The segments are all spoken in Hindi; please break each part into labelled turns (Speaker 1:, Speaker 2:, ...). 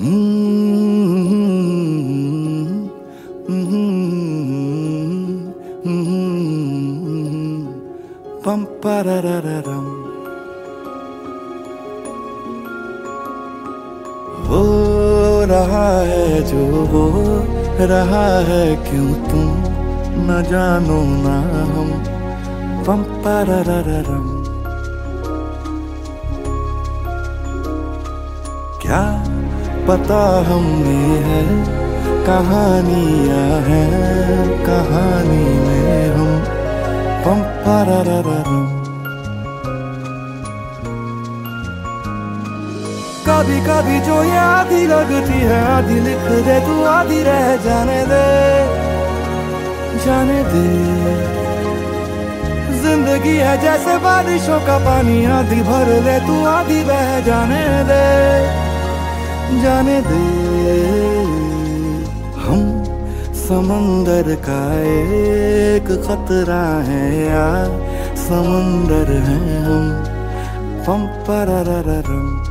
Speaker 1: हो रहा है जो हो रहा है क्यों तुम न जानो ना हम पम पररररम क्या पता हमें है, कहानियाँ हैं, कहानी में हम पम कभी कभी जो ये आधी लगती है, आधी लिख दे, तू आधी रह जाने दे जाने दे। ज़िंदगी है जैसे बारिशों का पानी, आधी भर ले तू आधी बह जाने दे। जाने दे। हम समंदर का एक खतरा है यार। समंदर है हम पम पररररम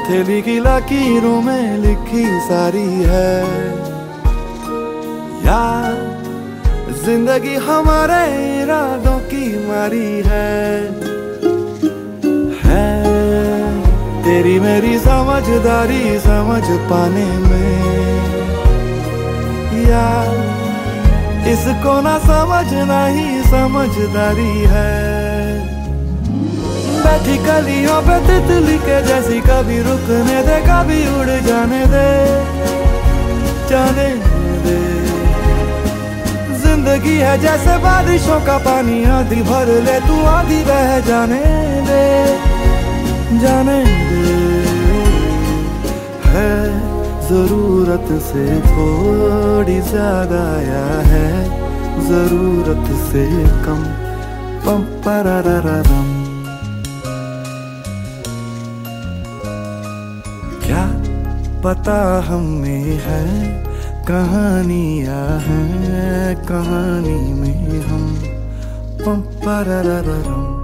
Speaker 1: हथेली की लकीरों में लिखी सारी है। यार, ज़िंदगी हमारे इरादों की मारी है। है, तेरी मेरी समझदारी समझ पाने में। यार, इसको ना समझना ही समझदारी है। बैठी कलियों पे तितली के जैसी कभी रुकने दे, कभी उड़ जाने दे जाने दे। ज़िंदगी है जैसे बारिशों का पानी, आधी भर ले, तू आधी बह जाने दे जाने दे। है ज़रूरत से थोड़ी ज़्यादा या है ज़रूरत से कम, पम पररररम क्या पता हमें है कहानियाँ हैं कहानी में हम। पम पररररम